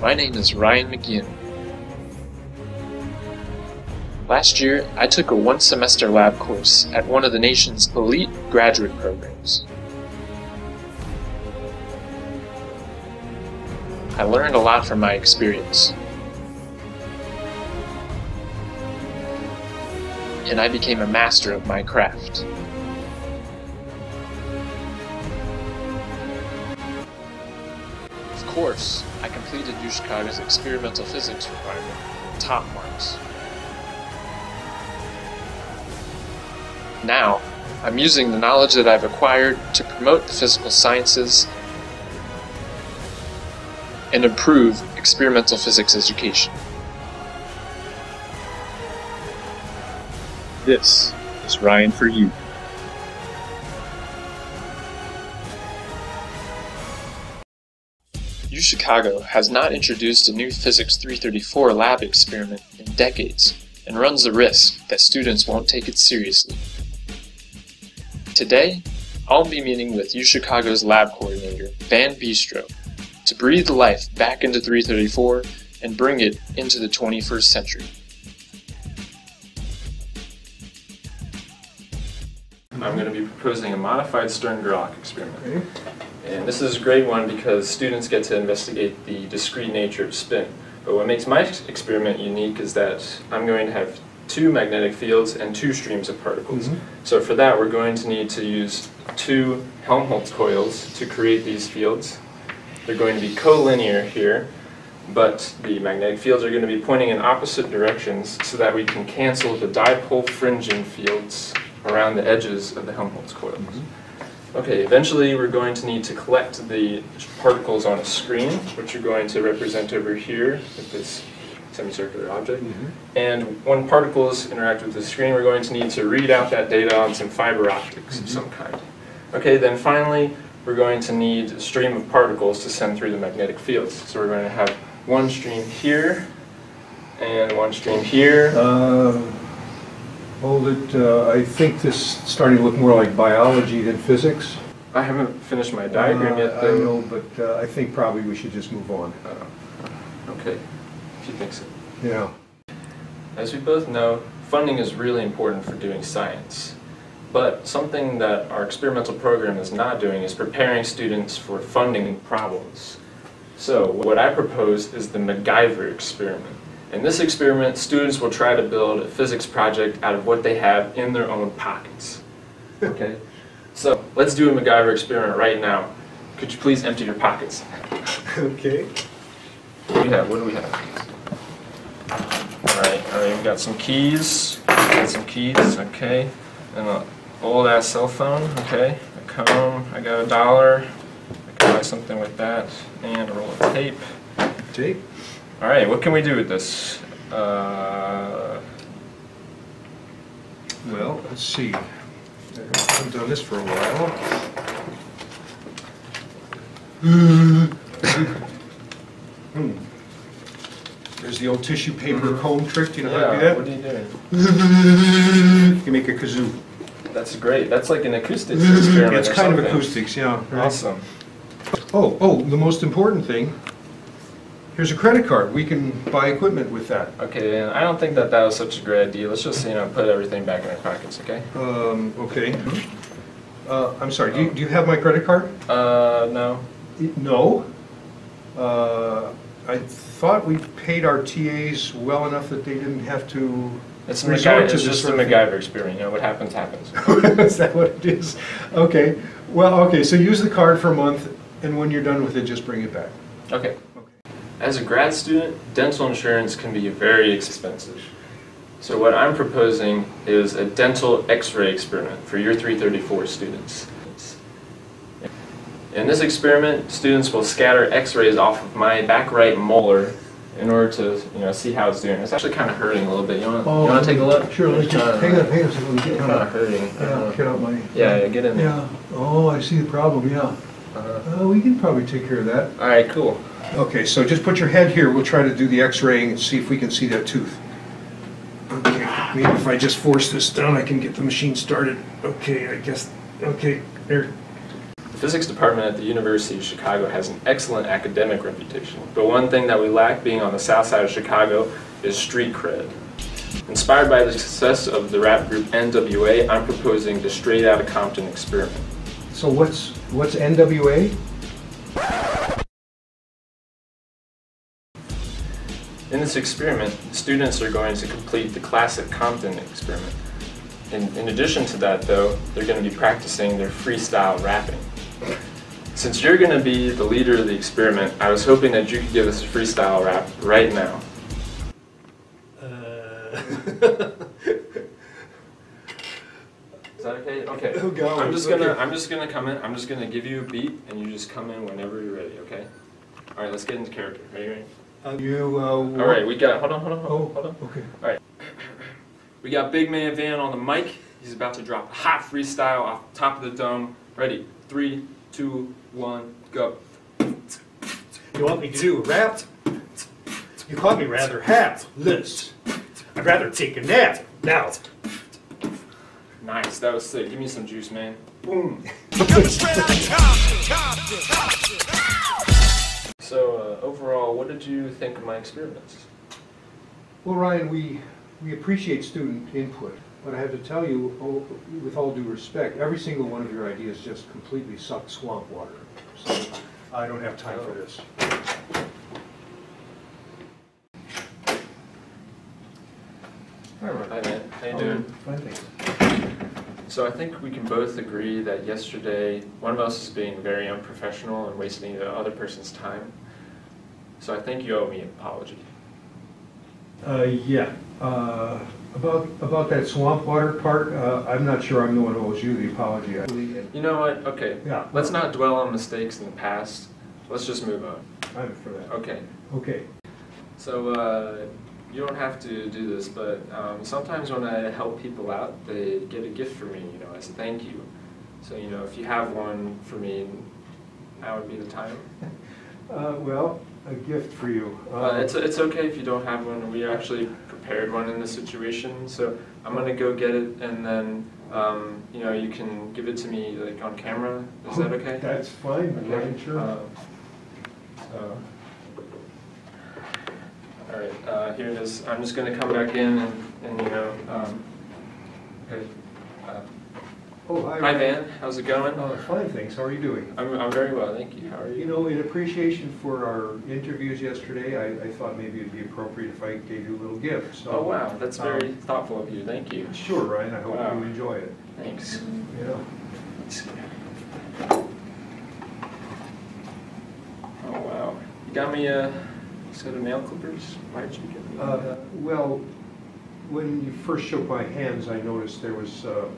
My name is Ryan McGinn. Last year, I took a one semester lab course at one of the nation's elite graduate programs. I learned a lot from my experience. And I became a master of my craft. Course, I completed UChicago's experimental physics requirement, top marks. Now, I'm using the knowledge that I've acquired to promote the physical sciences and improve experimental physics education. This is Ryan for you. UChicago has not introduced a new Physics 334 lab experiment in decades and runs the risk that students won't take it seriously. Today, I'll be meeting with UChicago's lab coordinator, Van Bistro, to breathe life back into 334 and bring it into the 21st century. I'm going to be proposing a modified Stern-Gerlach experiment. Okay. And this is a great one because students get to investigate the discrete nature of spin. But what makes my experiment unique is that I'm going to have two magnetic fields and two streams of particles. Mhm. So for that, we're going to need to use two Helmholtz coils to create these fields. They're going to be collinear here, but the magnetic fields are going to be pointing in opposite directions so that we can cancel the dipole fringing fields around the edges of the Helmholtz coils. Okay, eventually we're going to need to collect the particles on a screen, which you're going to represent over here with this semicircular object. And when particles interact with the screen, we're going to need to read out that data on some fiber optics of some kind. Okay, then finally, we're going to need a stream of particles to send through the magnetic fields. So we're going to have one stream here, and one stream here. Uh, Hold it, uh, I think this is starting to look more like biology than physics. I haven't finished my diagram yet, Uh, I know, but uh, I think probably we should just move on. Uh, Okay, if you think so. Yeah. As we both know, funding is really important for doing science. But something that our experimental program is not doing is preparing students for funding problems. So what I propose is the MacGyver experiment. In this experiment, students will try to build a physics project out of what they have in their own pockets. Okay? So let's do a MacGyver experiment right now. Could you please empty your pockets? Okay. What do we have? What do we have? Alright, alright, uh, we've got some keys. Got some keys, okay. And an old ass cell phone, okay. A comb, I got a dollar. I can buy something with that. And a roll of tape. Tape? Alright, what can we do with this? Uh, Well, let's see. I've done this for a while. Hmm. There's the old tissue paper comb trick, do you know how to do that? what are you doing? You make a kazoo. That's great. That's like an acoustics experiment It's kind of acoustics, yeah. right. Awesome. Oh, oh, the most important thing, here's a credit card. We can buy equipment with that. Okay, and I don't think that that was such a great idea. Let's just, you know, put everything back in our pockets, okay? Um, okay. Uh, I'm sorry, do you, do you have my credit card? Uh, no. No. Uh, I thought we paid our TAs well enough that they didn't have to It's a MacGyver, to it's just a. MacGyver experiment, you know, what happens, happens. Is that what it is? Okay, well, okay, so use the card for a month, and when you're done with it, just bring it back. Okay. As a grad student, dental insurance can be very expensive. So what I'm proposing is a dental x-ray experiment for year 334 students. In this experiment, students will scatter x-rays off of my back right molar in order to, you know, see how it's doing. It's actually kind of hurting a little bit. You want to you want to take a look? Sure, let me It's just, hang on, hang on, a second, let me get It's kind of hurting. yeah, Uh, get out my. yeah, yeah, get in there. Yeah, oh, I see the problem, yeah. Uh-huh. Uh, we can probably take care of that. All right, cool. Okay, so just put your head here, we'll try to do the x-raying and see if we can see that tooth. Okay, maybe if I just force this down, I can get the machine started. Okay, I guess, okay, there. The physics department at the University of Chicago has an excellent academic reputation, but one thing that we lack being on the south side of Chicago is street cred. Inspired by the success of the rap group NWA, I'm proposing the Straight Outta Compton experiment. So what's, what's NWA? This experiment, students are going to complete the classic Compton experiment. In, in addition to that, though, they're going to be practicing their freestyle rapping. Since you're going to be the leader of the experiment, I was hoping that you could give us a freestyle rap right now. Is that okay? Okay. Oh, God, I'm just gonna okay. I'm just gonna come in. I'm just gonna give you a beat, and you just come in whenever you're ready. Okay. All right. Let's get into character. Ready? Ready? Uh, You, uh. All right. We got. Hold on. Hold on. Oh, Hold on. Hold on. okay. We got Big Man Van on the mic. He's about to drop a hot freestyle off top of the dome. Ready? Three, two, one, go. You want me to do rap? You caught me rather hapless. I'd rather take a nap now. Nice. That was sick. Give me some juice, man. Boom. So uh, overall, what did you think of my experiments? Well, Ryan, we, we appreciate student input, but I have to tell you, oh, with all due respect, every single one of your ideas just completely sucked swamp water. So I don't have time for this. Hi, Ryan. Hi, man. How you doing? Fine, thanks. So I think we can both agree that yesterday one of us is being very unprofessional and wasting the other person's time. So I think you owe me an apology. Uh, yeah, uh, about, about that swamp water part, uh, I'm not sure I'm the one who owes you the apology. You know what? Okay. Yeah. Let's not dwell on mistakes in the past. Let's just move on. I'm for that. Okay. Okay. So uh, you don't have to do this, but um, sometimes when I help people out, they get a gift for me, you know, as a thank you. So you know, if you have one for me, now would be the time. Uh, well, a gift for you. Uh, it's it's okay if you don't have one. We actually prepared one in this situation, so I'm gonna go get it, and then um, you know you can give it to me like on camera. Is that okay? That's fine, Okay. Sure. Uh, all right, uh, here it is. I'm just gonna come back in and, and you know, um, okay. Uh, Oh, hi. Hi Van, how's it going? Uh, fine, thanks. How are you doing? I'm, I'm very well, thank you. How are You you? know, in appreciation for our interviews yesterday, I, I thought maybe it'd be appropriate if I gave you a little gift, so. Oh wow, that's very um, thoughtful of you. Thank you. Sure, Ryan, I hope Wow. you enjoy it. Thanks. Yeah. Oh wow, you got me a set of nail clippers. Why did you get? Uh. Well, when you first shook my hands, I noticed there was uh,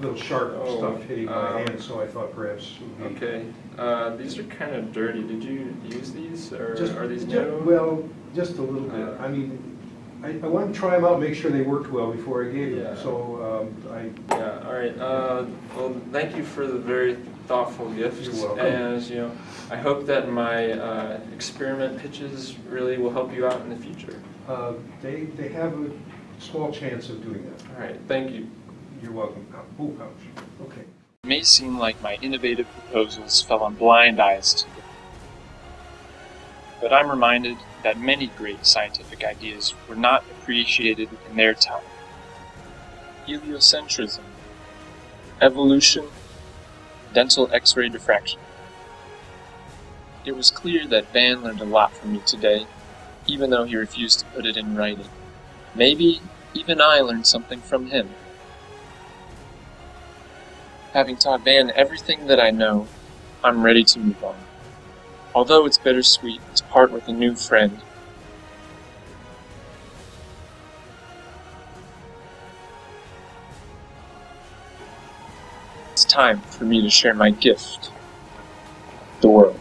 little sharp Oh, stuff hitting my um, hand, so I thought perhaps it would be. Okay, uh, these are kind of dirty. Did you use these, or Just- are these new? Well, just a little bit. Uh, I mean, I, I wanted to try them out, make sure they worked well before I gave them. Yeah. So um, I, Yeah, all right. Uh, well, thank you for the very thoughtful gift. You're welcome. And you know, I hope that my uh, experiment pitches really will help you out in the future. uh, they, they have a small chance of doing that. All right, thank you. You're welcome. Oh, ouch. Okay. It may seem like my innovative proposals fell on blind eyes today. But I'm reminded that many great scientific ideas were not appreciated in their time. Heliocentrism, evolution, dental X ray diffraction. It was clear that Van learned a lot from me today, even though he refused to put it in writing. Maybe even I learned something from him. Having taught Van everything that I know, I'm ready to move on. Although it's bittersweet to part with a new friend, time for me to share my gift, the world.